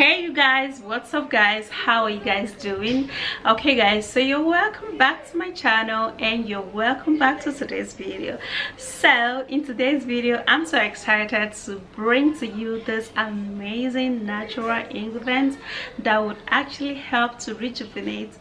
hey you guys. What's up guys? How are you guys doing? Okay guys so you're welcome back to my channel and you're welcome back to today's video. So in today's video i'm so excited to bring to you this amazing natural ingredients that would actually help to rejuvenate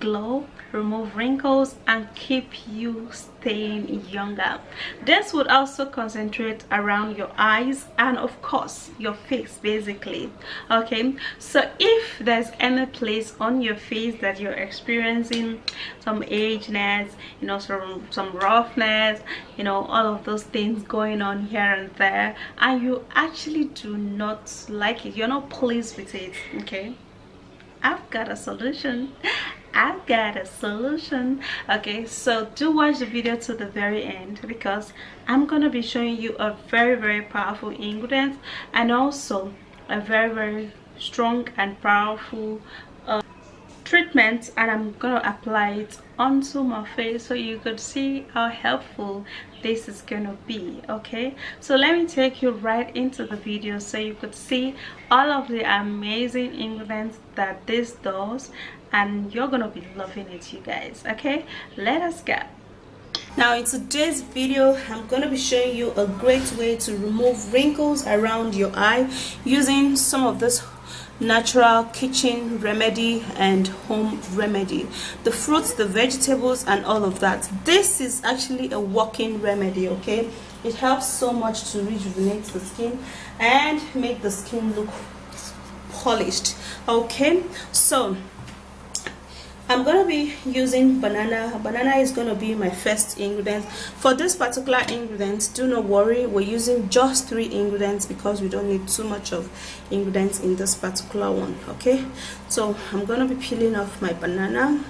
glow remove wrinkles and keep you staying younger. This would also concentrate around your eyes and of course your face basically. Okay so if there's any place on your face that you're experiencing some ageness you know some some roughness you know all of those things going on here and there and you actually do not like it you're not pleased with it okay I've got a solution I've got a solution. Okay so do watch the video to the very end because I'm gonna be showing you a very very powerful ingredient and also a very very strong and powerful uh, treatment and I'm gonna apply it onto my face so you could see how helpful this is gonna be okay? So let me take you right into the video so you could see all of the amazing ingredients that this does and you're gonna be loving it you guys okay? Let us go. Now in today's video i'm going to be showing you a great way to remove wrinkles around your eye using some of this natural kitchen remedy and home remedy. The fruits the vegetables and all of that. This is actually a working remedy okay? It helps so much to rejuvenate the skin and make the skin look polished okay? So I'm to be using banana. Banana is to be my first ingredient. For this particular ingredient, do not worry. We're using just three ingredients because we don't need too much of ingredients in this particular one. Okay, so I'm to be peeling off my banana.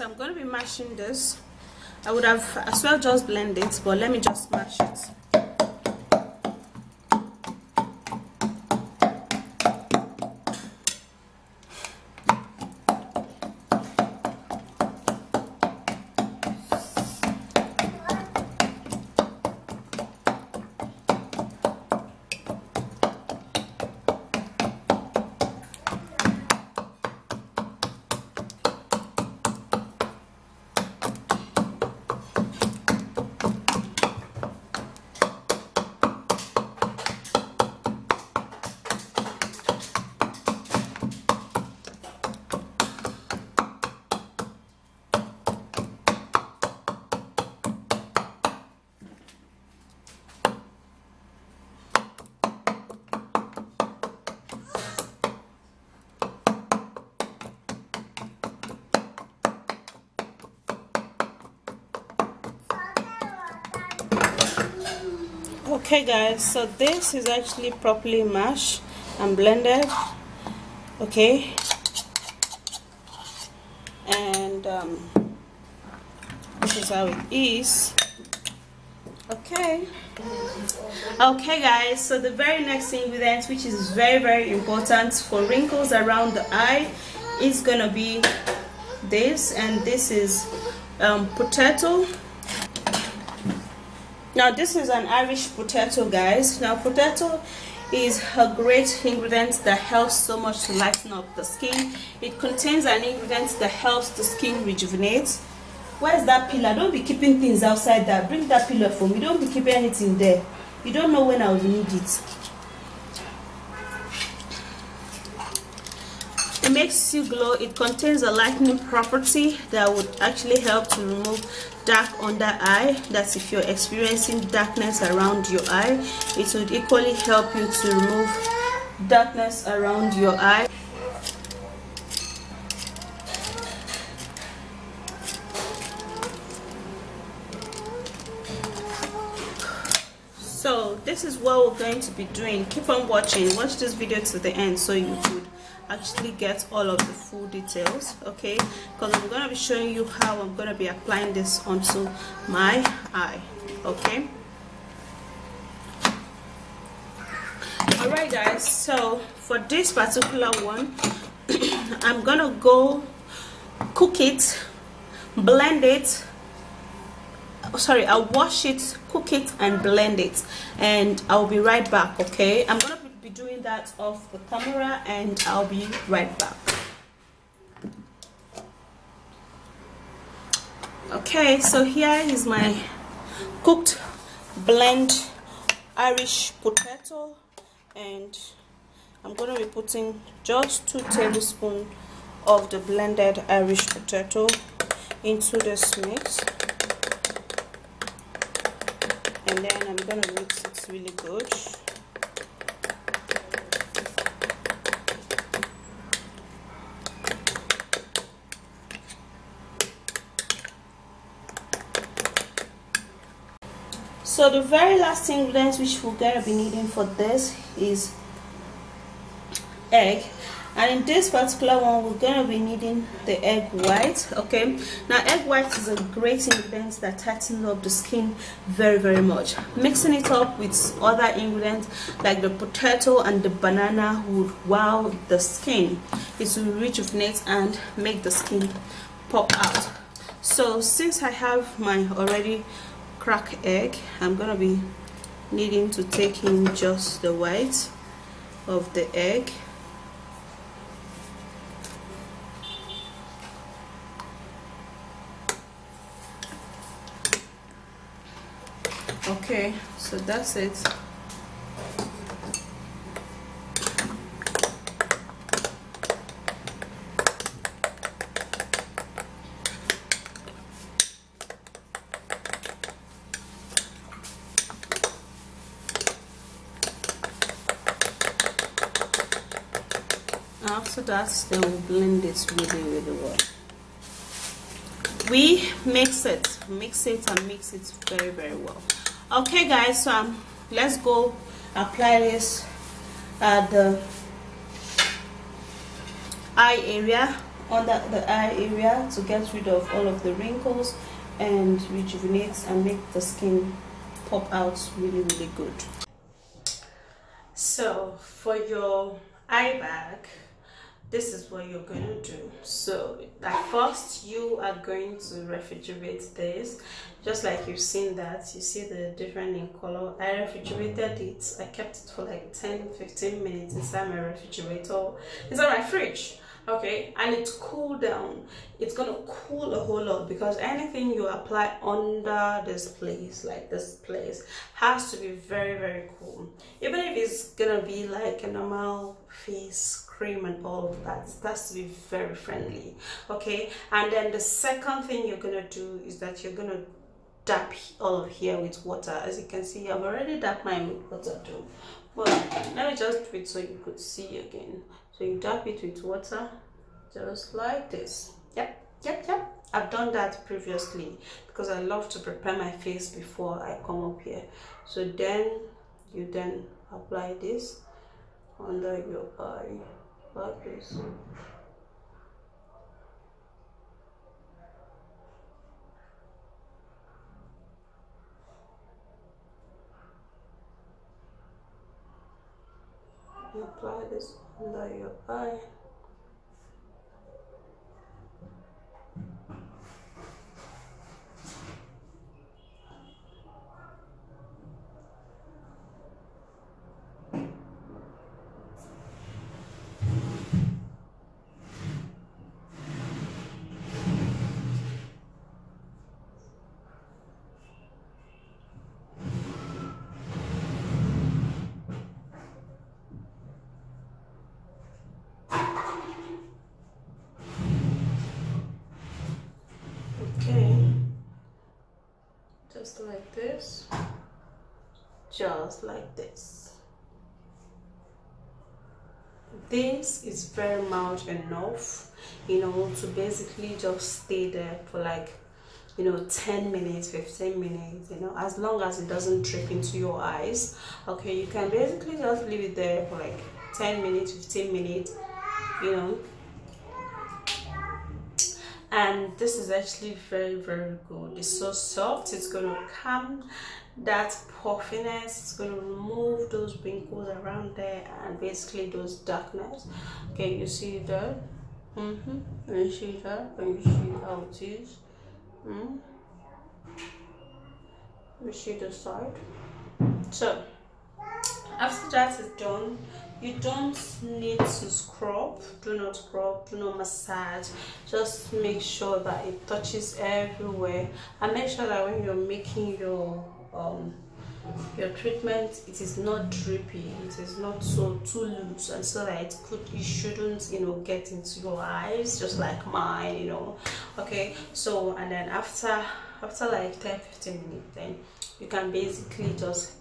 So i'm going to be mashing this. I would have as well just blend it but let me just mash it okay guys so this is actually properly mashed and blended okay? And um, this is how it is. Okay. Okay guys so the very next ingredient which is very very important for wrinkles around the eye is gonna be this and this is um, potato now this is an irish potato guys. Now potato is a great ingredient that helps so much to lighten up the skin. It contains an ingredient that helps the skin rejuvenate. Where's that pillar? Don't be keeping things outside that. Bring that pillar for me. Don't be keeping anything there. You don't know when i will need it it makes you glow. It contains a lightening property that would actually help to remove dark under eye. That's if you're experiencing darkness around your eye. It would equally help you to remove darkness around your eye. So this is what we're going to be doing. Keep on watching. Watch this video to the end so you could actually get all of the full details okay? Because i'm going to be showing you how i'm going to be applying this onto my eye okay? All right guys so for this particular one i'm gonna go cook it blend it sorry i'll wash it cook it and blend it and i'll be right back okay? I'm gonna be doing that off the camera and i'll be right back. Okay so here is my cooked blend irish potato and i'm going to be putting just two tablespoons of the blended irish potato into this mix. And then I'm gonna mix it really good so the very last ingredients which we're gonna be needing for this is egg. And in this particular one we're going to be needing the egg white okay? Now egg white is a great ingredient that tightens up the skin very very much. Mixing it up with other ingredients like the potato and the banana would wow the skin. It will rejuvenate and make the skin pop out. So since i have my already cracked egg. I'm gonna be needing to take in just the white of the egg. Okay so that's it after that then we'll blend it really really well. We mix it mix it and mix it very very well. Okay guys so um, let's go apply this at the eye area under the eye area to get rid of all of the wrinkles and rejuvenate and make the skin pop out really really good. So for your eye bag this is what you're going to do. So at first you are going to refrigerate this. Just like you've seen that you see the different in color. I refrigerated it. I kept it for like 10 15 minutes inside my refrigerator. Inside my fridge okay? And it's cool down. It's gonna cool a whole lot because anything you apply under this place like this place has to be very very cool. Even if it's gonna be like a normal face cream and all of that. That's to be very friendly okay? And then the second thing you're gonna do is that you're gonna dab all of here with water. As you can see I've already dabbed with water too. But let me just do it so you could see again. So you dab it with water just like this. Yep yep yep. I've done that previously because I love to prepare my face before I come up here. So then you then apply this under your eye this. apply this under your eye just like this. Just like this. This is very much enough you know to basically just stay there for like you know 10 minutes 15 minutes you know as long as it doesn't drip into your eyes. Okay you can basically just leave it there for like 10 minutes 15 minutes you know and this is actually very very good. It's so soft. It's going to calm that puffiness. It's going to remove those wrinkles around there and basically those darkness. Okay you see that mm-hmm you see that can you see how it is? Mm you see the side? So after that is done you don't need to scrub. Do not scrub. Do not massage. Just make sure that it touches everywhere. And make sure that when you're making your um your treatment it is not drippy it is not so too loose. And so that it could it shouldn't you know get into your eyes just like mine you know. Okay? So and then after after like 10 15 minutes then you can basically just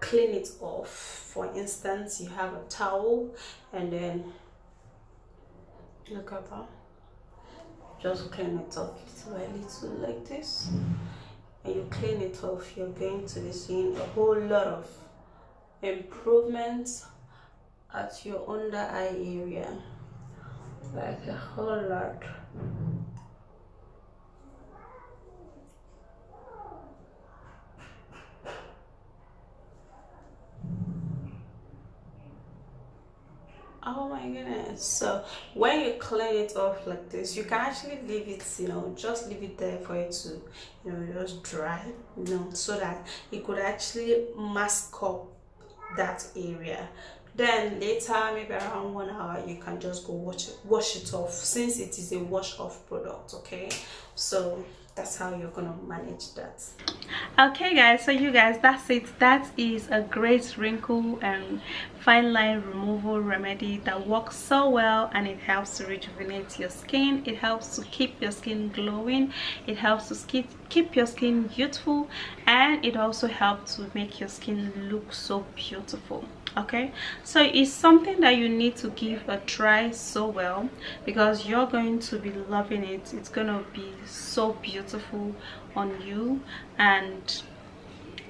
clean it off. For instance you have a towel and then look at that. Just clean it off. Little by little like this. And you clean it off you're going to be seeing a whole lot of improvements at your under eye area. Like a whole lot oh my goodness. So when you clean it off like this you can actually leave it you know just leave it there for it to you know just dry you know so that it could actually mask up that area. Then later maybe around one hour you can just go wash it wash it off since it is a wash off product okay? So that's how you're gonna manage that. Okay guys so you guys that's it. That is a great wrinkle and fine line removal remedy that works so well and it helps to rejuvenate your skin. It helps to keep your skin glowing. It helps to keep keep your skin youthful and it also helps to make your skin look so beautiful okay? So it's something that you need to give a try so well because you're going to be loving it. It's gonna be so beautiful on you and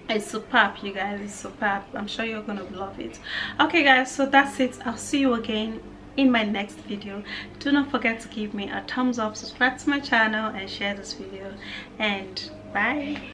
it's superb you guys. It's superb. I'm sure you're gonna love it. Okay guys so that's it. I'll see you again in my next video. Do not forget to give me a thumbs up subscribe to my channel and share this video. And bye